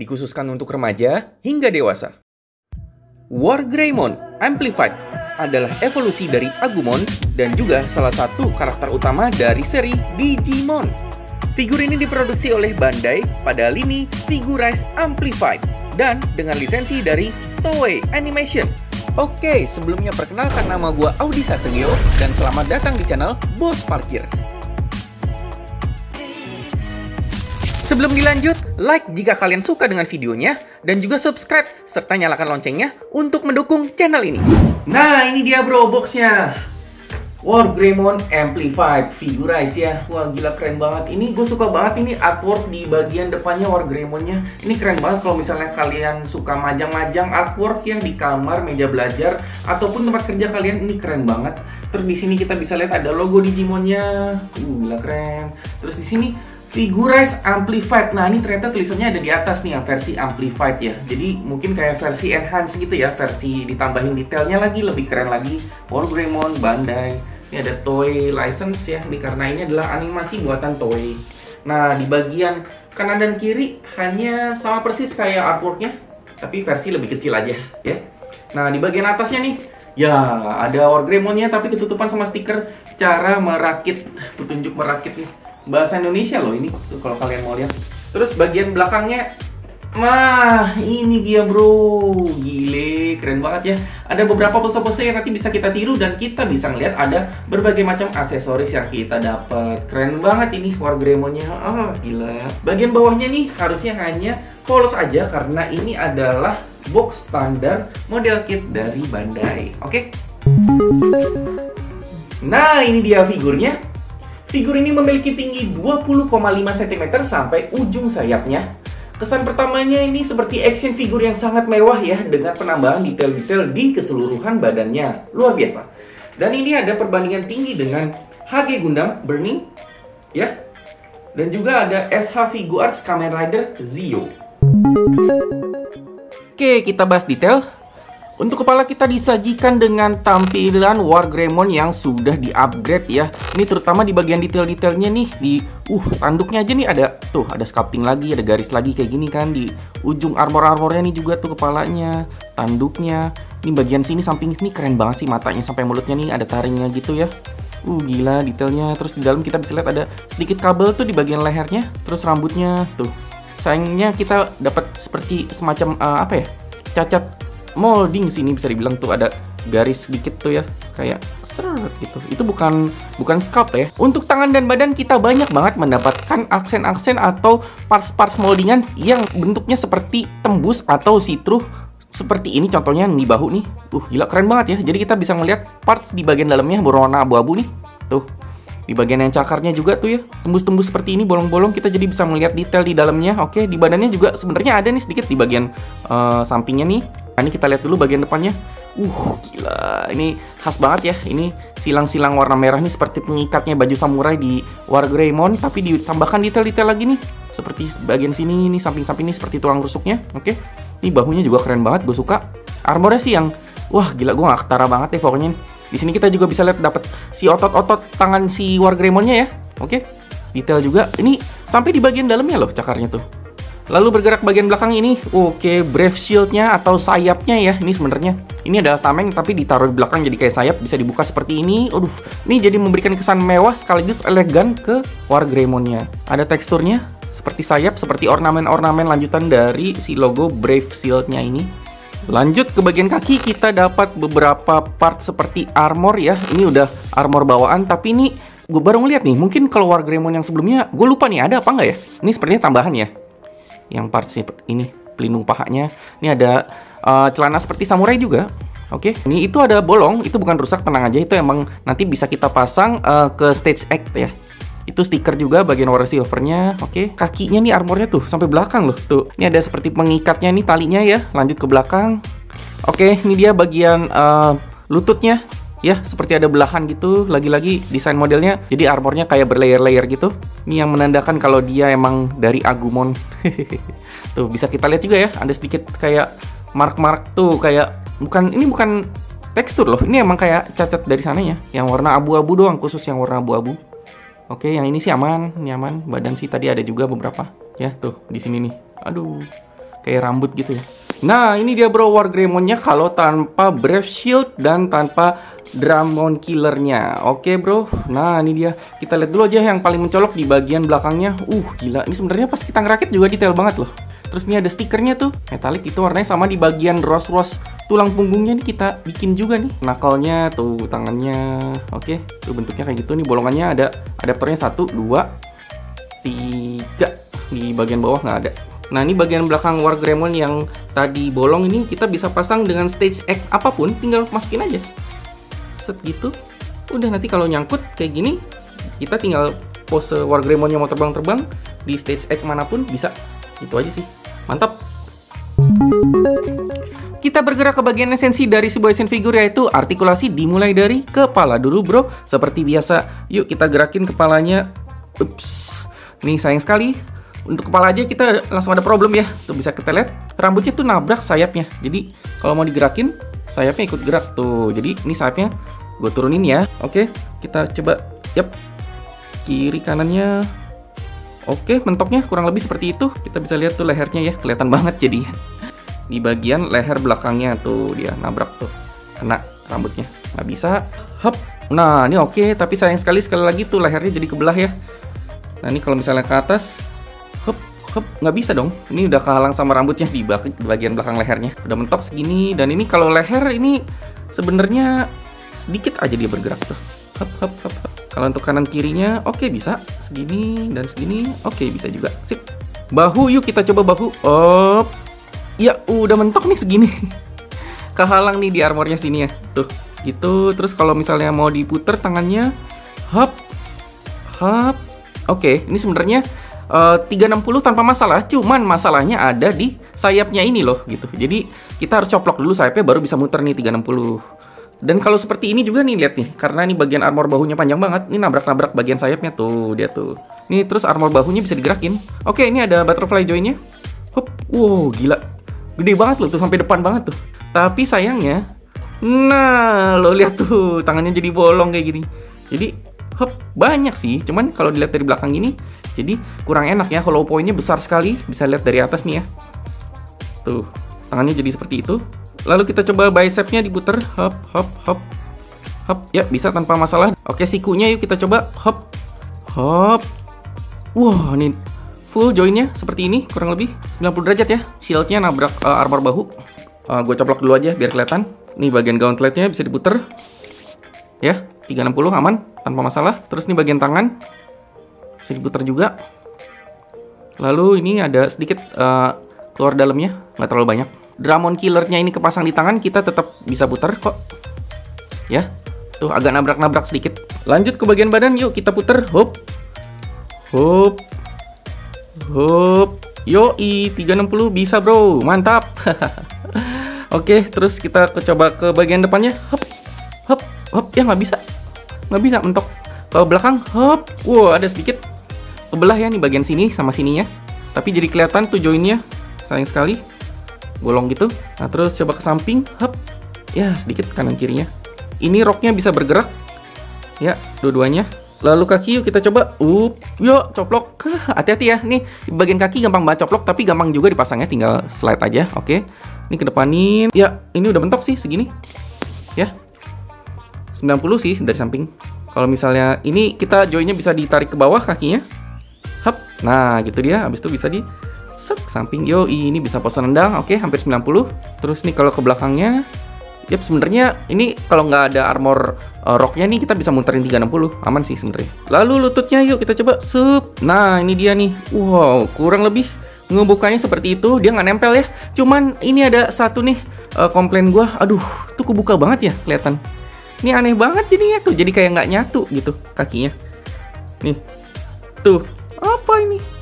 dikhususkan untuk remaja hingga dewasa. War Greymon Amplified adalah evolusi dari Agumon dan juga salah satu karakter utama dari seri Digimon. Figur ini diproduksi oleh Bandai pada lini Figurize Amplified dan dengan lisensi dari Toei Animation. Oke, sebelumnya perkenalkan nama gue Audi Satrio dan selamat datang di channel Bos Parkir. Sebelum dilanjut, like jika kalian suka dengan videonya, dan juga subscribe, serta nyalakan loncengnya untuk mendukung channel ini. Nah, ini dia bro boxnya. War Greymon Amplified Figurize ya. Wah gila keren banget. Ini gue suka banget ini artwork di bagian depannya War Greymonnya. Ini keren banget kalau misalnya kalian suka majang-majang artwork yang di kamar, meja belajar Ataupun tempat kerja kalian ini keren banget. Terus di sini kita bisa lihat ada logo Digimonnya. Uh gila keren. Terus di sini Figurize Amplified. Nah, ini ternyata tulisannya ada di atas nih yang versi Amplified ya. Jadi mungkin kayak versi enhance gitu ya, versi ditambahin detailnya lagi lebih keren lagi. War Greymon, Bandai. Ini ada Toei license ya, ini karena ini adalah animasi buatan Toei. Nah, di bagian kanan dan kiri hanya sama persis kayak artworknya, tapi versi lebih kecil aja ya. Nah, di bagian atasnya nih Ya, ada War Greymonnya tapi ketutupan sama stiker cara merakit, petunjuk merakit nih bahasa Indonesia loh ini kalau kalian mau lihat. Terus bagian belakangnya Nah, ini dia bro. Gile, keren banget ya. Ada beberapa pose-pose yang nanti bisa kita tiru dan kita bisa ngeliat ada berbagai macam aksesoris yang kita dapat. Keren banget ini War Greymonnya. Oh, gila. Bagian bawahnya nih harusnya hanya polos aja karena ini adalah box standar model kit dari Bandai. Oke? Nah, ini dia figurnya. Figur ini memiliki tinggi 20,5 cm sampai ujung sayapnya. Kesan pertamanya ini seperti action figure yang sangat mewah ya dengan penambahan detail-detail di keseluruhan badannya. Luar biasa. Dan ini ada perbandingan tinggi dengan HG Gundam Burning ya. Dan juga ada SH Figuarts Kamen Rider Zio. Oke, kita bahas detail. Untuk kepala kita disajikan dengan tampilan War Greymon yang sudah di-upgrade ya. Ini terutama di bagian detail-detailnya nih di uh tanduknya aja nih ada tuh ada sculpting lagi, ada garis lagi kayak gini kan di ujung armor-armornya nih juga tuh kepalanya, tanduknya. Ini bagian sini samping ini keren banget sih matanya sampai mulutnya nih ada taringnya gitu ya. Uh gila detailnya. Terus di dalam kita bisa lihat ada sedikit kabel tuh di bagian lehernya, terus rambutnya tuh. Sayangnya kita dapat seperti semacam uh, apa ya? cacat molding sini bisa dibilang tuh ada garis sedikit tuh ya kayak seret gitu. Itu bukan bukan sculpt ya. Untuk tangan dan badan kita banyak banget mendapatkan aksen-aksen atau parts-parts moldingan yang bentuknya seperti tembus atau sitruh seperti ini contohnya di bahu nih. Uh, gila keren banget ya. Jadi kita bisa ngeliat parts di bagian dalamnya berwarna abu-abu nih. Tuh. Di bagian yang cakarnya juga tuh ya. Tembus-tembus seperti ini bolong-bolong kita jadi bisa melihat detail di dalamnya. Oke, di badannya juga sebenarnya ada nih sedikit di bagian uh, sampingnya nih ini kita lihat dulu bagian depannya. Uh, gila. Ini khas banget ya. Ini silang-silang warna merah nih seperti pengikatnya baju samurai di War Greymon. Tapi ditambahkan detail-detail lagi nih. Seperti bagian sini, nih samping-samping ini seperti tulang rusuknya. Oke. Ini bahunya juga keren banget, gue suka. Armornya sih yang, wah gila gue gak ketara banget deh pokoknya. Di sini kita juga bisa lihat dapat si otot-otot tangan si War Greymonnya ya. Oke. Detail juga. Ini sampai di bagian dalamnya loh cakarnya tuh. Lalu bergerak bagian belakang ini, oke, brave shieldnya atau sayapnya ya, ini sebenarnya. Ini adalah tameng tapi ditaruh di belakang jadi kayak sayap, bisa dibuka seperti ini. Aduh, ini jadi memberikan kesan mewah sekaligus elegan ke War Greymonnya. Ada teksturnya seperti sayap, seperti ornamen-ornamen lanjutan dari si logo Brave Shieldnya ini. Lanjut ke bagian kaki kita dapat beberapa part seperti armor ya. Ini udah armor bawaan tapi ini gue baru ngeliat nih. Mungkin kalau War Greymon yang sebelumnya gue lupa nih ada apa nggak ya? Ini sepertinya tambahan ya yang part ini pelindung pahanya. Ini ada uh, celana seperti samurai juga. Oke, okay. ini itu ada bolong, itu bukan rusak, tenang aja, itu emang nanti bisa kita pasang uh, ke stage act ya. Itu stiker juga bagian warna silvernya, oke. Okay. Kakinya nih armornya tuh sampai belakang loh, tuh. Ini ada seperti pengikatnya nih talinya ya, lanjut ke belakang. Oke, okay, ini dia bagian uh, lututnya ya seperti ada belahan gitu lagi-lagi desain modelnya jadi armornya kayak berlayer-layer gitu. Ini yang menandakan kalau dia emang dari Agumon. Tuh bisa kita lihat juga ya ada sedikit kayak mark-mark tuh kayak bukan ini bukan tekstur loh ini emang kayak cacat dari sananya. Yang warna abu-abu doang khusus yang warna abu-abu. Oke yang ini sih aman ini aman. Badan sih tadi ada juga beberapa. Ya tuh di sini nih. Aduh kayak rambut gitu ya. Nah, ini dia bro Wargremonnya. Kalau tanpa Brave Shield dan tanpa Dramon Killernya. Oke bro, nah ini dia. Kita lihat dulu aja yang paling mencolok di bagian belakangnya. Uh, gila. Ini sebenarnya pas kita ngerakit juga detail banget loh. Terus ini ada stikernya tuh, metalik itu warnanya sama di bagian ros-ros tulang punggungnya nih kita bikin juga nih. Nakalnya tuh tangannya, oke, tuh bentuknya kayak gitu nih. Bolongannya ada adaptornya satu, dua, tiga. Di bagian bawah nggak ada. Nah ini bagian belakang Wargremon yang tadi bolong ini kita bisa pasang dengan stage X apa pun, tinggal masukin aja. Set gitu. Udah nanti kalau nyangkut kayak gini, kita tinggal pose Wargremonnya mau terbang-terbang di stage X mana pun bisa. Itu aja sih. Mantap. Kita bergerak ke bagian esensi dari sebuah action figure yaitu artikulasi dimulai dari kepala dulu bro. Seperti biasa, yuk kita gerakin kepalanya. Ups. Nih sayang sekali. Untuk kepala aja kita langsung ada problem ya. Tuh bisa kita lihat rambutnya tuh nabrak sayapnya. Jadi kalau mau digerakin sayapnya ikut gerak tuh. Jadi ini sayapnya gue turunin ya. Oke, kita coba. Yap. Kiri kanannya. Oke, mentoknya kurang lebih seperti itu. Kita bisa lihat tuh lehernya ya, kelihatan banget jadi di bagian leher belakangnya tuh dia nabrak tuh. Kena rambutnya. Nggak bisa. Hop. Nah ini oke tapi sayang sekali sekali lagi tuh lehernya jadi kebelah ya. Nah ini kalau misalnya ke atas hop hop. Nggak bisa dong. Ini udah kehalang sama rambutnya di, bagian belakang lehernya. Udah mentok segini dan ini kalau leher ini sebenarnya sedikit aja dia bergerak tuh. Hop hop hop, hop. kalau untuk kanan kirinya oke bisa. Segini dan segini oke bisa juga. Sip. Bahu yuk kita coba bahu. Op. Ya udah mentok nih segini. Kehalang nih di armornya sini ya. Tuh gitu. Terus kalau misalnya mau diputer tangannya hop hop oke ini sebenarnya uh, 360 tanpa masalah. Cuman masalahnya ada di sayapnya ini loh gitu. Jadi kita harus coplok dulu sayapnya baru bisa muter nih 360 dan kalau seperti ini juga nih lihat nih, karena ini bagian armor bahunya panjang banget, ini nabrak-nabrak bagian sayapnya tuh, dia tuh. Nih terus armor bahunya bisa digerakin. Oke, ini ada butterfly joinnya. Hup, wow gila, Gede banget loh tuh sampai depan banget tuh. Tapi sayangnya, nah lo lihat tuh tangannya jadi bolong kayak gini. Jadi hop banyak sih. Cuman kalau dilihat dari belakang ini, jadi kurang enak ya. Kalau poinnya besar sekali, bisa lihat dari atas nih ya. Tuh tangannya jadi seperti itu. Lalu kita coba bicepnya diputer, hop hop hop. Hop ya bisa tanpa masalah. Oke sikunya yuk kita coba. Hop hop. Wah ini full joinnya seperti ini kurang lebih. 90 derajat ya. Shieldnya nabrak uh, armor bahu. Uh, eh, gue coplok dulu aja biar kelihatan. Nih bagian gauntletnya bisa diputer. Ya 360 aman tanpa masalah. Terus nih bagian tangan bisa diputer juga. Lalu ini ada sedikit uh, keluar dalamnya nggak terlalu banyak Dramon killernya ini kepasang di tangan kita tetap bisa puter kok ya tuh agak nabrak-nabrak sedikit lanjut ke bagian badan yuk kita puter hop hop Hup. Yoi, 360 bisa bro. Mantap. Oke, terus kita coba ke bagian depannya. Hop. Hop. Hop. Ya nggak bisa. Nggak bisa mentok. Ke belakang. Hop. Wow, ada sedikit kebelah ya nih bagian sini sama sininya. Tapi jadi kelihatan tuh joinnya. Sayang sekali. Bolong gitu. Nah, terus coba ke samping. Hop. Ya, sedikit kanan kirinya. Ini roknya bisa bergerak. Ya, dua-duanya. Lalu kaki yuk kita coba. Up, yuk coplok. Hati-hati ya. Nih bagian kaki gampang banget coplok tapi gampang juga dipasangnya tinggal slide aja. Oke. Ini kedepanin. Ya, ini udah mentok sih segini. Ya. 90 sih dari samping. Kalau misalnya ini kita joinnya bisa ditarik ke bawah kakinya. Hap. Nah, gitu dia. Habis itu bisa di sek samping. Yo, ini bisa pose nendang. Oke, hampir 90. Terus nih kalau ke belakangnya Yap, sebenarnya ini kalau nggak ada armor uh, rocknya nih kita bisa muterin 360 aman sih sebenarnya. Lalu lututnya yuk kita coba sup. Nah ini dia nih. Wow kurang lebih ngebukanya seperti itu dia nggak nempel ya. Cuman ini ada satu nih uh, komplain gue. Aduh tuh kebuka banget ya kelihatan. Ini aneh banget jadinya tuh jadi kayak nggak nyatu gitu kakinya. Nih tuh apa ini?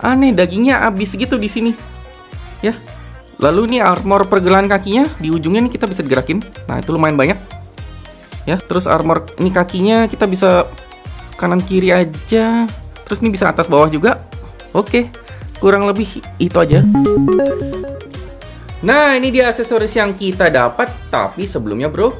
Aneh dagingnya habis gitu di sini. Ya Lalu ini armor pergelangan kakinya di ujungnya nih kita bisa digerakin. Nah, itu lumayan banyak. Ya, terus armor ini kakinya kita bisa kanan kiri aja. Terus ini bisa atas bawah juga. Oke. Kurang lebih itu aja. Nah, ini dia aksesoris yang kita dapat, tapi sebelumnya, Bro,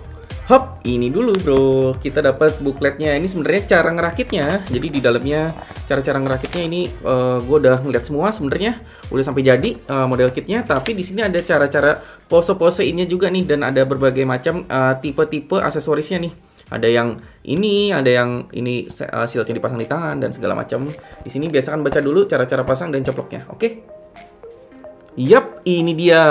Hop, ini dulu bro. Kita dapat bukletnya. Ini sebenarnya cara ngerakitnya. Jadi di dalamnya cara-cara ngerakitnya ini uh, eh, gue udah ngeliat semua sebenarnya. Udah sampai jadi uh, model kitnya. Tapi di sini ada cara-cara pose-pose ini juga nih dan ada berbagai macam uh, tipe-tipe aksesorisnya nih. Ada yang ini, ada yang ini uh, shieldnya dipasang di tangan dan segala macam. Di sini biasakan baca dulu cara-cara pasang dan coploknya. Oke? Okay? Yap, ini dia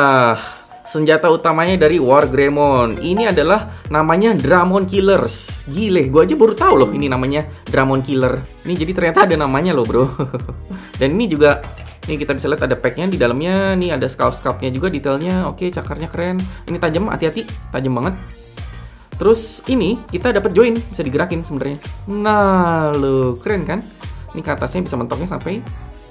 senjata utamanya dari War Greymon. Ini adalah namanya Dramon Killers. Gile, gue aja baru tahu loh ini namanya Dramon Killer. Ini jadi ternyata ada namanya loh bro. Dan ini juga, ini kita bisa lihat ada packnya di dalamnya. Nih ada scalp-scalpnya juga detailnya. Oke, cakarnya keren. Ini tajam, hati-hati, tajam banget. Terus ini kita dapat join, bisa digerakin sebenarnya. Nah, lo keren kan? Ini ke atasnya bisa mentoknya sampai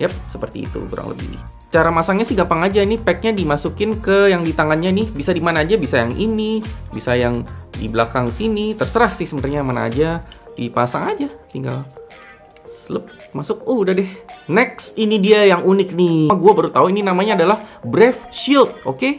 Yap, seperti itu kurang lebih. Cara masangnya sih gampang aja. Ini packnya dimasukin ke yang di tangannya nih. Bisa di mana aja, bisa yang ini, bisa yang di belakang sini. Terserah sih sebenarnya mana aja. Dipasang aja, tinggal slup masuk. Oh, udah deh. Next, ini dia yang unik nih. Gue baru tahu ini namanya adalah Brave Shield. Oke, okay?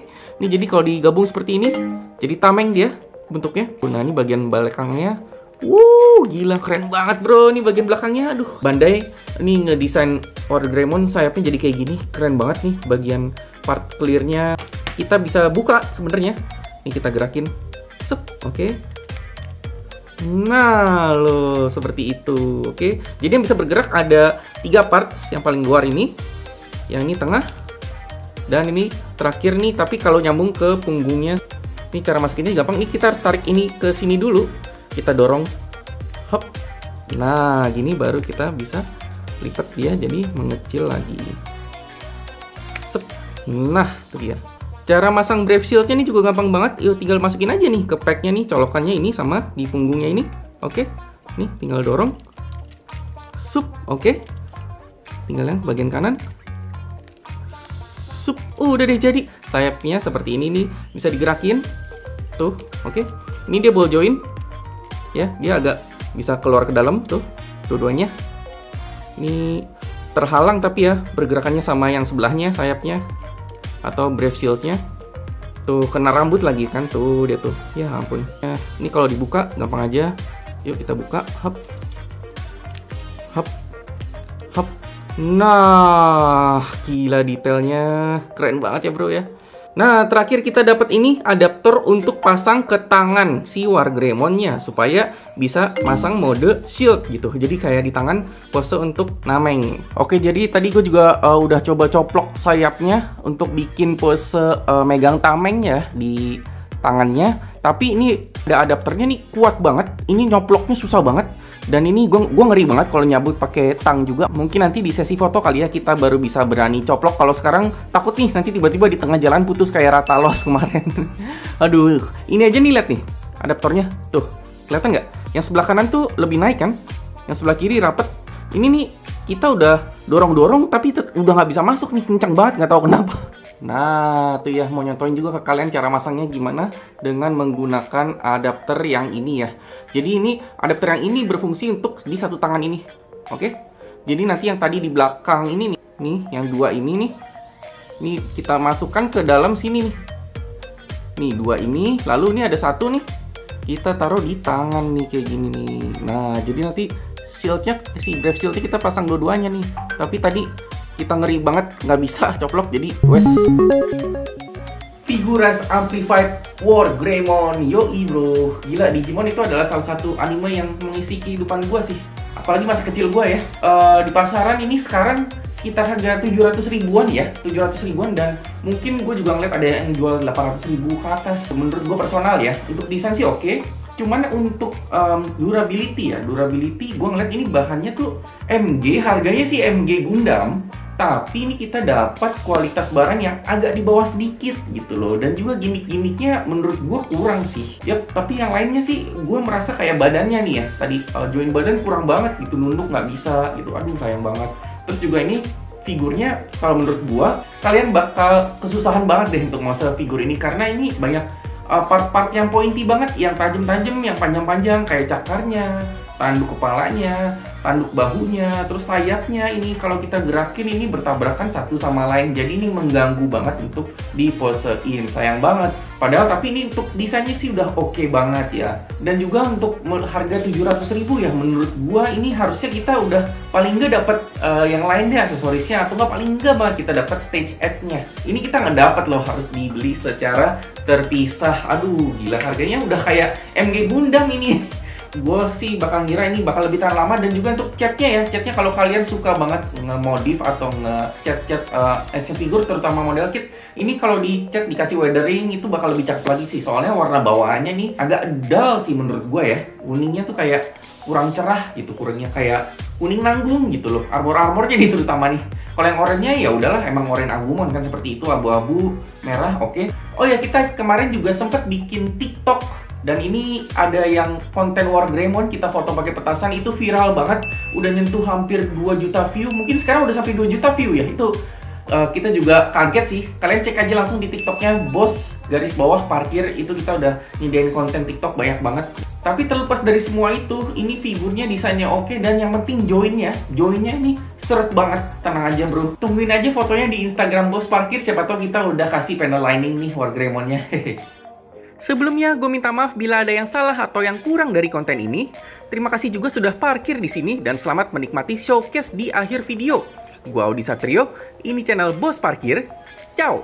ini jadi kalau digabung seperti ini, jadi tameng dia bentuknya. Nah, ini bagian belakangnya Wuh, gila keren banget bro. Ini bagian belakangnya, aduh. Bandai ini ngedesain Order Draymond sayapnya jadi kayak gini. Keren banget nih bagian part clearnya. Kita bisa buka sebenarnya. Ini kita gerakin. Oke. Okay. Nah, lo seperti itu, oke. Okay? Jadi yang bisa bergerak ada tiga parts yang paling luar ini, yang ini tengah, dan ini terakhir nih. Tapi kalau nyambung ke punggungnya, ini cara masukinnya gampang. Ini kita harus tarik ini ke sini dulu kita dorong. Hop. Nah gini baru kita bisa lipat dia jadi mengecil lagi. Sep. nah itu dia. Cara masang brave shieldnya ini juga gampang banget. Yuk tinggal masukin aja nih ke packnya nih colokannya ini sama di punggungnya ini. Oke. Nih tinggal dorong. Sup. Oke. Tinggal yang bagian kanan. Sup. Uh, udah deh jadi. Sayapnya seperti ini nih. Bisa digerakin. Tuh oke. Ini dia ball join ya dia agak bisa keluar ke dalam tuh dua-duanya. Ini terhalang tapi ya pergerakannya sama yang sebelahnya sayapnya atau brave shieldnya. Tuh kena rambut lagi kan tuh dia tuh. Ya ampun. Ya, ini kalau dibuka gampang aja. Yuk kita buka. Hop. Hop. Hop. Nah gila detailnya. Keren banget ya bro ya Nah, terakhir kita dapat ini adaptor untuk pasang ke tangan si Wargremonnya supaya bisa masang mode shield gitu. Jadi kayak di tangan pose untuk nameng. Oke, jadi tadi gue juga uh, udah coba coplok sayapnya untuk bikin pose uh, megang tameng ya di tangannya. Tapi ini ada adapternya nih kuat banget. Ini nyoploknya susah banget dan ini gue gua ngeri banget kalau nyabut pakai tang juga. Mungkin nanti di sesi foto kali ya kita baru bisa berani coplok. Kalau sekarang takut nih nanti tiba-tiba di tengah jalan putus kayak rata los kemarin. Aduh, ini aja nih lihat nih adaptornya. Tuh, kelihatan nggak? Yang sebelah kanan tuh lebih naik kan? Yang sebelah kiri rapet. Ini nih kita udah dorong-dorong tapi udah nggak bisa masuk nih kencang banget nggak tahu kenapa. Nah, tuh ya mau nyontoin juga ke kalian cara masangnya gimana dengan menggunakan adapter yang ini ya. Jadi ini adapter yang ini berfungsi untuk di satu tangan ini. Oke? Jadi nanti yang tadi di belakang ini nih, nih yang dua ini nih. Ini kita masukkan ke dalam sini nih. Nih dua ini, lalu ini ada satu nih. Kita taruh di tangan nih kayak gini nih. Nah, jadi nanti shieldnya si brave shieldnya kita pasang dua-duanya nih. Tapi tadi kita ngeri banget nggak bisa coplok. Jadi wes. Figuras Amplified War Greymon. Yoi bro. Gila Digimon itu adalah salah satu anime yang mengisi kehidupan gue sih. Apalagi masa kecil gue ya. Uh, Di pasaran ini sekarang sekitar harga 700 ribuan ya. 700 ribuan dan mungkin gue juga ngeliat ada yang jual 800 ribu ke atas. Menurut gue personal ya Untuk desain sih oke. Okay cuman untuk um, durability ya durability gue ngeliat ini bahannya tuh MG harganya sih MG Gundam tapi ini kita dapat kualitas barang yang agak di bawah sedikit gitu loh. Dan juga gimmick-gimmicknya menurut gue kurang sih. Ya tapi yang lainnya sih gue merasa kayak badannya nih ya. Tadi uh, join badan kurang banget gitu nunduk nggak bisa gitu. Aduh sayang banget. Terus juga ini figurnya kalau menurut gue kalian bakal kesusahan banget deh untuk masa figur ini. Karena ini banyak uh, part-part uh, yang pointy banget yang tajam-tajam yang panjang-panjang kayak cakarnya tanduk kepalanya, tanduk bahunya, terus sayapnya ini kalau kita gerakin ini bertabrakan satu sama lain. Jadi ini mengganggu banget untuk diposein. Sayang banget. Padahal tapi ini untuk desainnya sih udah oke okay banget ya. Dan juga untuk harga 700 ribu ya menurut gua ini harusnya kita udah paling nggak dapat uh, yang lain deh aksesorisnya atau nggak paling nggak banget kita dapat stage ad-nya. Ini kita nggak dapat loh harus dibeli secara terpisah. Aduh gila harganya udah kayak MG Gundam ini gue sih bakal ngira ini bakal lebih tahan lama dan juga untuk catnya ya. Catnya kalau kalian suka banget nge-modif atau nge-cat-cat uh, action figure terutama model kit ini kalau di cat dikasih weathering itu bakal lebih cakep lagi sih. Soalnya warna bawaannya nih agak dull sih menurut gue ya. Kuningnya tuh kayak kurang cerah gitu kurangnya kayak kuning nanggung gitu loh. Armor-armornya nih terutama nih. Kalau yang oranye ya udahlah emang oranye agumon kan seperti itu abu-abu merah oke. Okay. oh ya kita kemarin juga sempat bikin tiktok dan ini ada yang konten War Greymon kita foto pakai petasan itu viral banget. Udah nyentuh hampir 2 juta view mungkin sekarang udah sampai 2 juta view ya. Itu uh, kita juga kaget sih. Kalian cek aja langsung di tiktoknya bos garis bawah parkir itu kita udah nyediain konten tiktok banyak banget. Tapi terlepas dari semua itu ini figurnya desainnya oke dan yang penting joinnya. Joinnya ini seret banget. Tenang aja bro. Tungguin aja fotonya di instagram bos parkir. Siapa tahu kita udah kasih panel lining nih War Greymonnya Sebelumnya, gue minta maaf bila ada yang salah atau yang kurang dari konten ini. Terima kasih juga sudah parkir di sini dan selamat menikmati showcase di akhir video. Gue Audi Satrio, ini channel Bos Parkir. Ciao!